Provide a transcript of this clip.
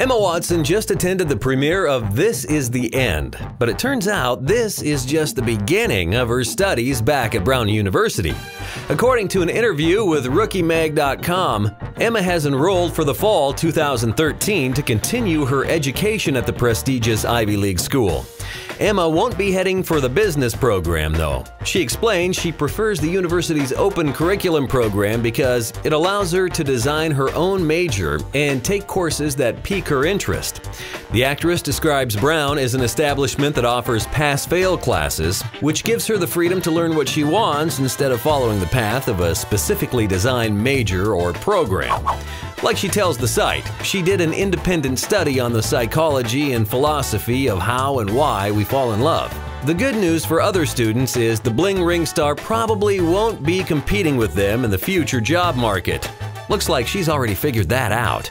Emma Watson just attended the premiere of This Is the End, but it turns out this is just the beginning of her studies back at Brown University. According to an interview with RookieMag.com, Emma has enrolled for the fall 2013 to continue her education at the prestigious Ivy League school. Emma won't be heading for the business program, though. She explains she prefers the university's open curriculum program because it allows her to design her own major and take courses that pique her interest. The actress describes Brown as an establishment that offers pass fail classes, which gives her the freedom to learn what she wants instead of following the path of a specifically designed major or program. Like she tells the site, she did an independent study on the psychology and philosophy of how and why we fall in love. The good news for other students is the Bling Ring star probably won't be competing with them in the future job market. Looks like she's already figured that out.